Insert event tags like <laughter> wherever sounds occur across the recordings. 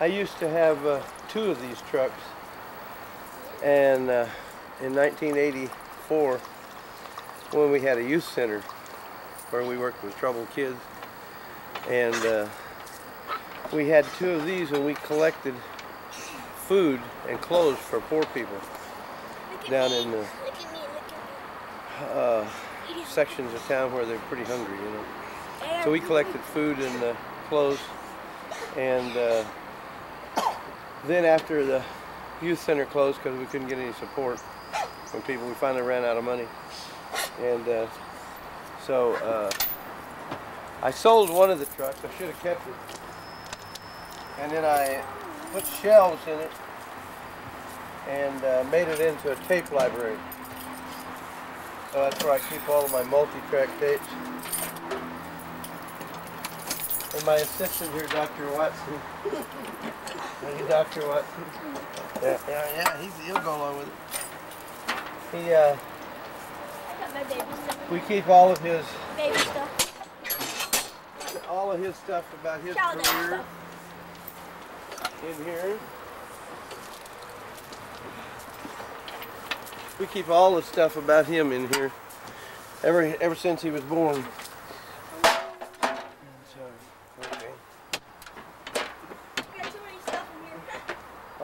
I used to have uh, two of these trucks, and uh, in 1984, when we had a youth center where we worked with troubled kids, and uh, we had two of these, and we collected food and clothes for poor people down in the uh, sections of town where they're pretty hungry, you know. So we collected food and uh, clothes, and uh, then after the youth center closed because we couldn't get any support from people, we finally ran out of money, and uh, so uh, I sold one of the trucks. I should have kept it, and then I put shelves in it and uh, made it into a tape library. So that's where I keep all of my multi-track tapes. And my assistant here, Dr. Watson. Thank you, Dr. Watson. Yeah, yeah, yeah, he's, he'll go along with it. He, uh, my baby stuff. we keep all of his, Baby stuff. all of his stuff about his Child career stuff. in here. We keep all the stuff about him in here, ever ever since he was born. So, okay. We got too many stuff in here.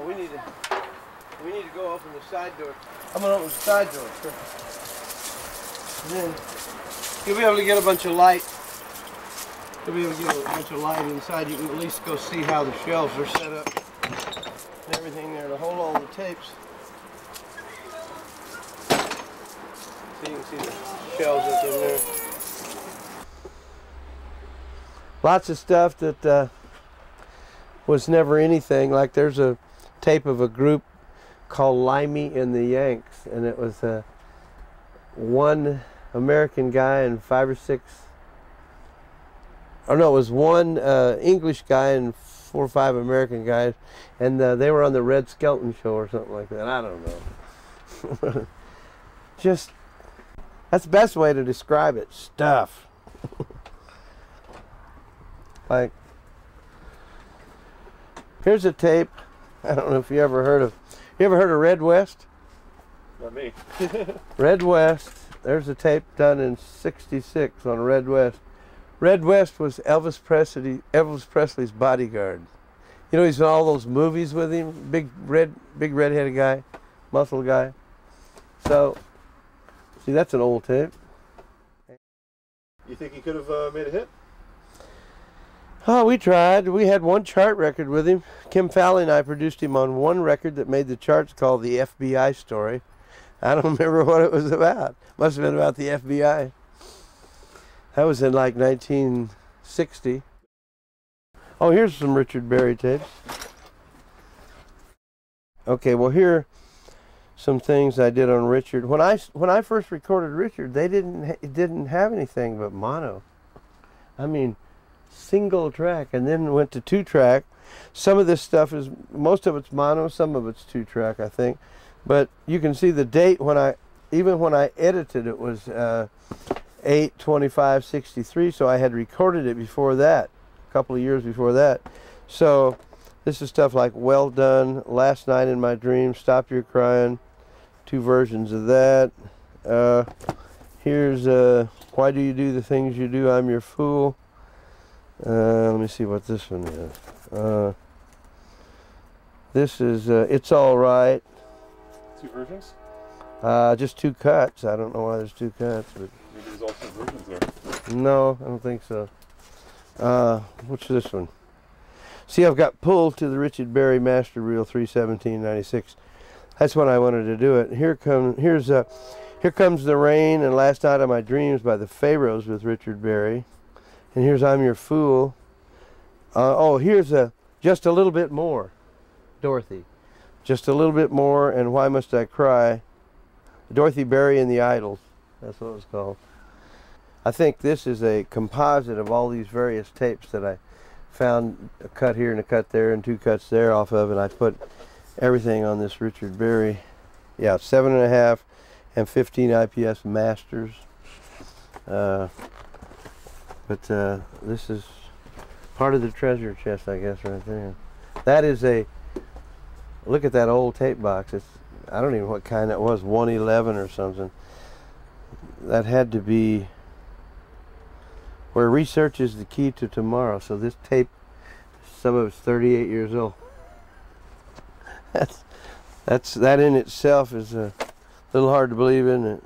We need to we need to go open the side door. I'm gonna open the side door. And then you'll be able to get a bunch of light. You'll be able to get a bunch of light inside. You can at least go see how the shelves are set up and everything there to hold all the tapes. So you can see the shelves that's in there. Lots of stuff that uh, was never anything. Like there's a tape of a group called Limey and the Yanks, and it was uh, one American guy and five or six. Oh no, it was one uh, English guy and four or five American guys, and uh, they were on the Red Skelton show or something like that. I don't know. <laughs> Just that's the best way to describe it. Stuff. <laughs> like here's a tape. <laughs> I don't know if you ever heard of. You ever heard of Red West? Not me. <laughs> Red West. There's a tape done in '66 on Red West. Red West was Elvis Presley. Elvis Presley's bodyguard. You know he's in all those movies with him. Big red, big redheaded guy, muscle guy. So, see, that's an old tape. You think he could have uh, made a hit? Oh, we tried. We had one chart record with him. Kim Fowley and I produced him on one record that made the charts called the FBI story. I don't <laughs> remember what it was about. Must have been about the FBI. That was in like 1960. Oh, here's some Richard Berry tapes. Okay, well here some things I did on Richard. When I when I first recorded Richard, they didn't didn't have anything but mono. I mean, single track, and then went to two track. Some of this stuff is most of it's mono, some of it's two track, I think. But you can see the date when I even when I edited it was uh, 8 25 63 so I had recorded it before that a couple of years before that so this is stuff like well done last night in my dream stop your crying two versions of that uh, here's uh, why do you do the things you do I'm your fool uh, let me see what this one is uh, this is uh, it's all right Two versions? uh, just two cuts I don't know why there's two cuts but Maybe there's also versions there. No, I don't think so. Uh, what's this one? See, I've got pulled to the Richard Berry Master Reel 31796. That's when I wanted to do it. Here come here's uh, here comes the rain and last night of my dreams by the Pharaohs with Richard Berry, and here's I'm your fool. Uh, oh, here's a just a little bit more, Dorothy, just a little bit more, and why must I cry? Dorothy Berry and the Idols. That's what it was called. I think this is a composite of all these various tapes that I found a cut here and a cut there and two cuts there off of, and I put everything on this Richard Berry. Yeah, seven and a half and 15 IPS masters. Uh, but uh, this is Part of the treasure chest, I guess, right there. That is a. Look at that old tape box. It's. I don't even know what kind it was. 111 or something. That had to be. Where research is the key to tomorrow. So this tape, some of it's 38 years old. <laughs> That's. That's that in itself is a little hard to believe, isn't it?